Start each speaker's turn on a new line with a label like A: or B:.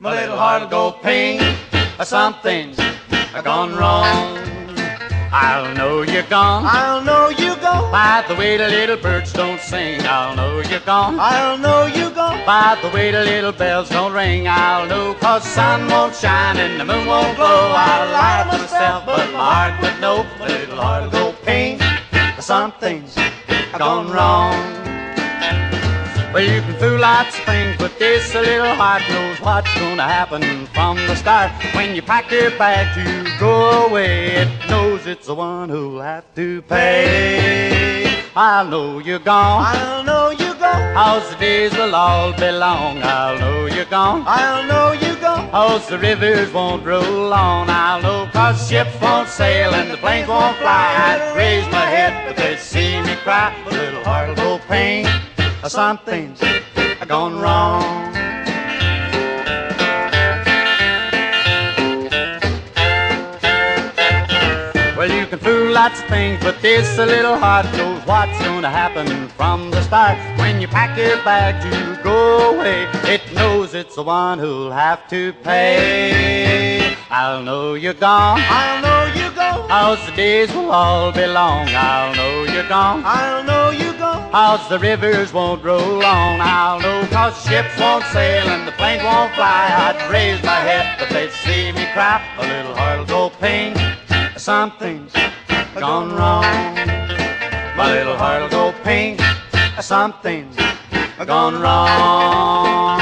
A: My little heart'll go ping. Something's gone wrong. I'll know you're gone.
B: I'll know you gone.
A: By the way the little birds don't sing, I'll know you're gone.
B: I'll know you gone.
A: By the way the little bells don't ring, I'll know cause sun won't shine and the moon won't glow. I'll lie to myself, but my heart would know. My little heart'll go ping. Something's gone wrong. Well, you can fool lots of things, but this little heart knows what's gonna happen from the start. When you pack your bag to go away, it knows it's the one who'll have to pay. I'll know you're gone.
B: I'll know you gone.
A: How's the days will all belong. I'll know you're gone.
B: I'll know you gone.
A: How's the rivers won't roll on. I'll know cause ships won't sail and the planes won't fly. I'd raise my head if they see me cry. My little heart'll go ping. Something's gone wrong. Well, you can fool lots of things, but this little heart knows what's gonna happen from the start. When you pack your bag to go away, it knows it's the one who'll have to pay. I'll know you're gone.
B: I'll know you gone.
A: How's the days will all be long. I'll know you're gone.
B: I'll know you
A: How's the rivers won't roll on. I'll know cause ships won't sail and the planes won't fly. I'd raise my head but they'd see me cry. A little heart'll go ping. Something's gone wrong. My little heart'll go ping. Something's gone wrong.